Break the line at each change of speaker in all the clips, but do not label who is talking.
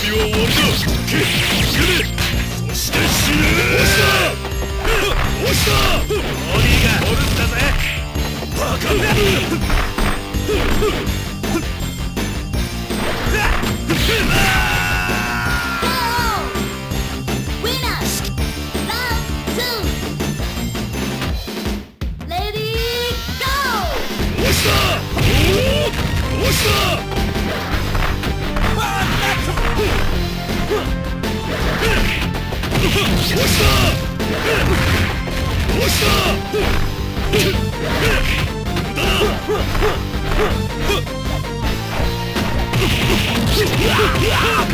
びは終わりだけけめそして死ね押した！押した！ボディがおるったぜバカめ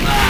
Ah!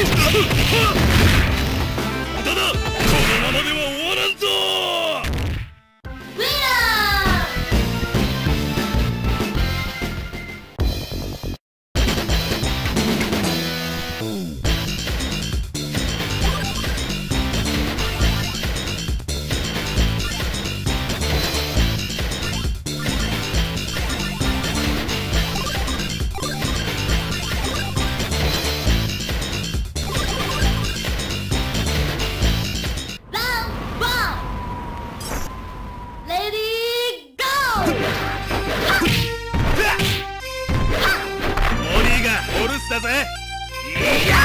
あっ!
ぜ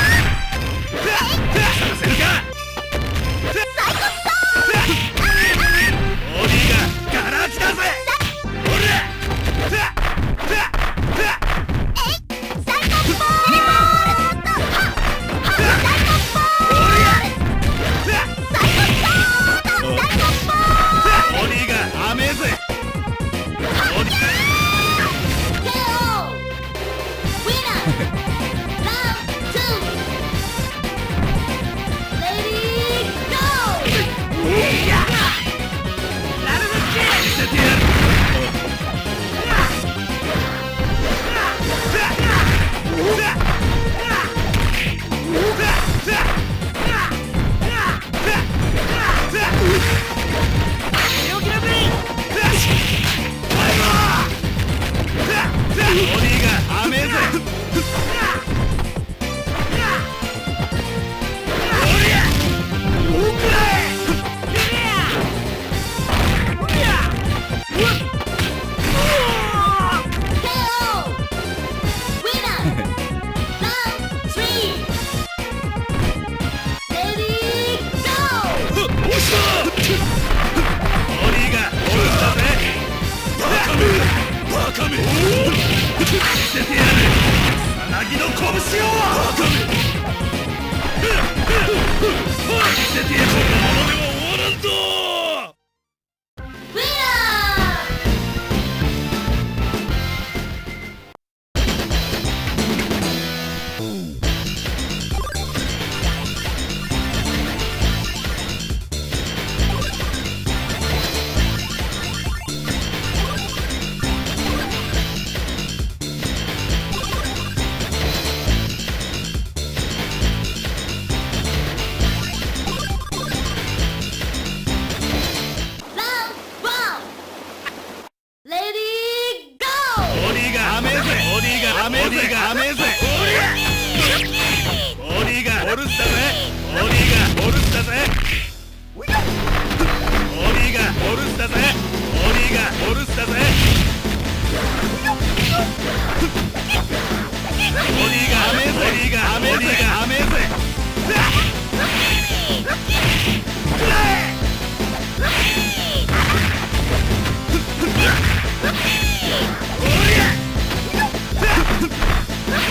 せてやるさなぎの拳をバカめ見せてやるこまでは終わらんぞ
ィ
がオルスだぜボディがオルスだぜボディがオルスだぜボディがオルスだぜボディが甘えぜボディが甘えぜボディが甘えぜ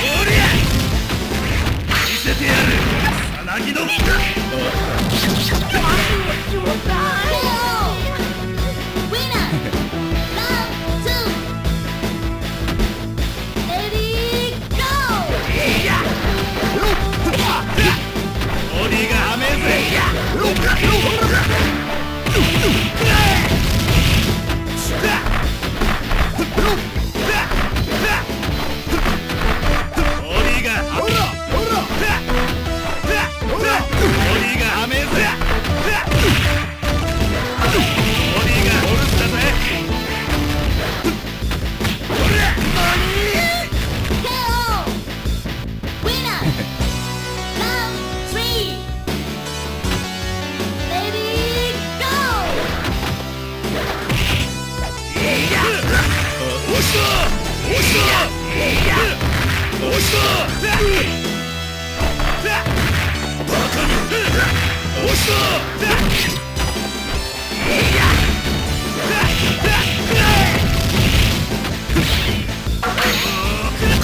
おりゃ見せてやる。ぎのボディが甘えぜ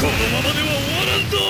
このままでは終わらんぞ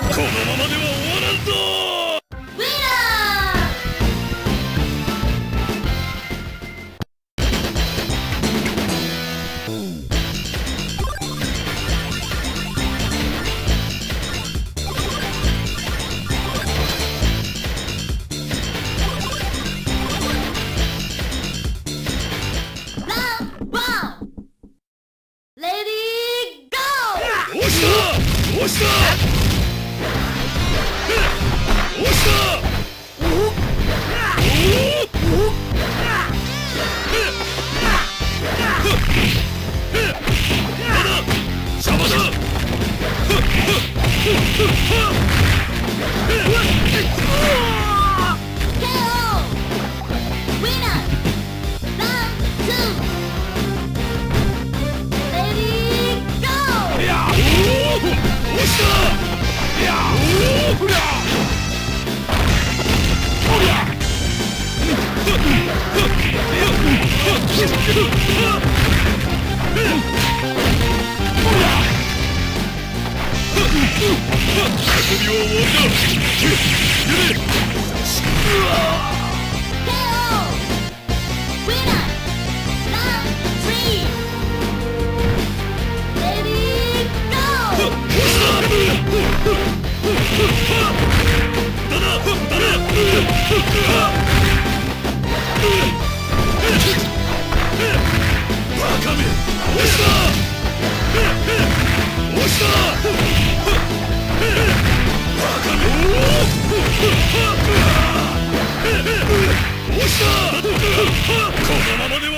このままでは終わらんぞこのままでは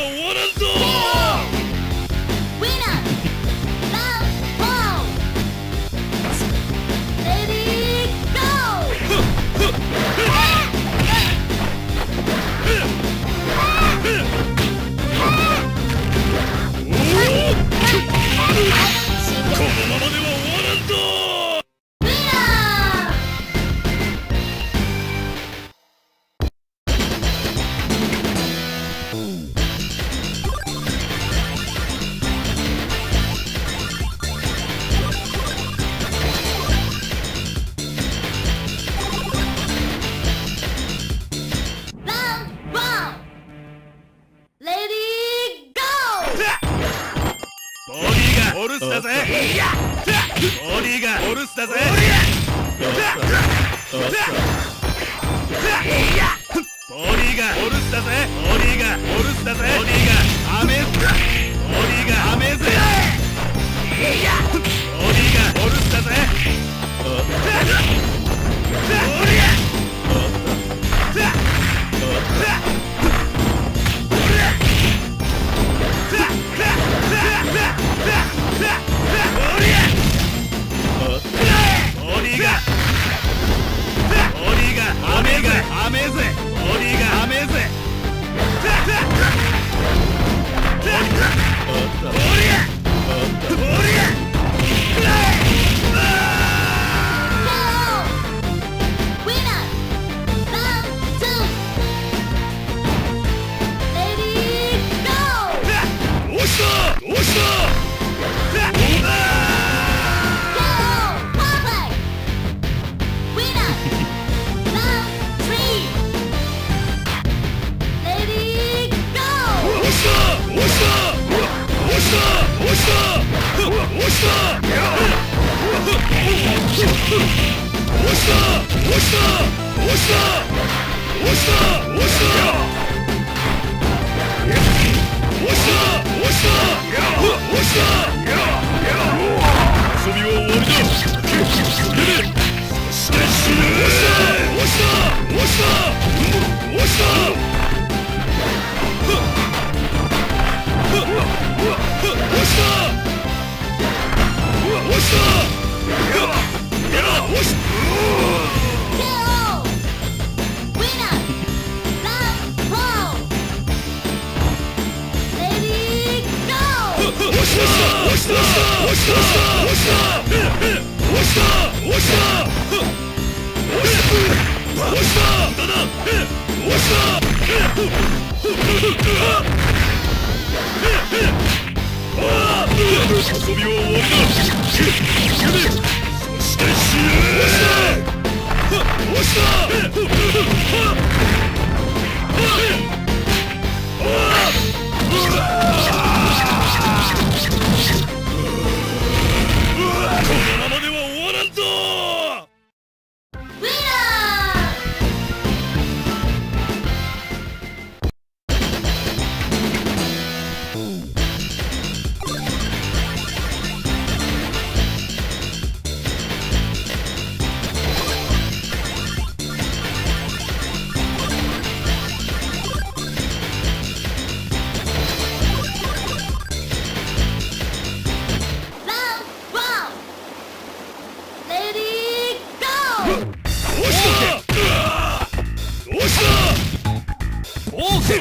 し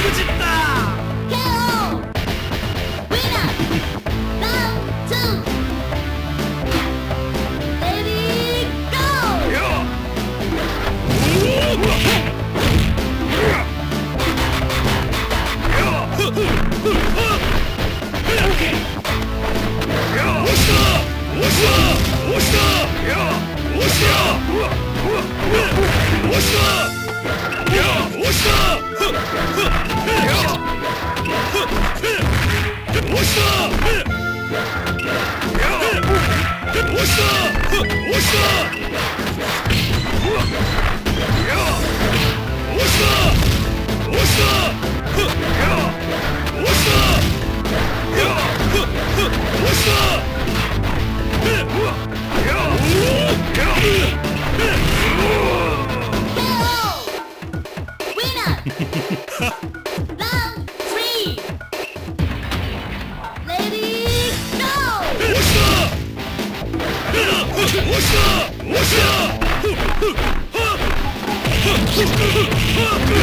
くじったしろ Oh, God!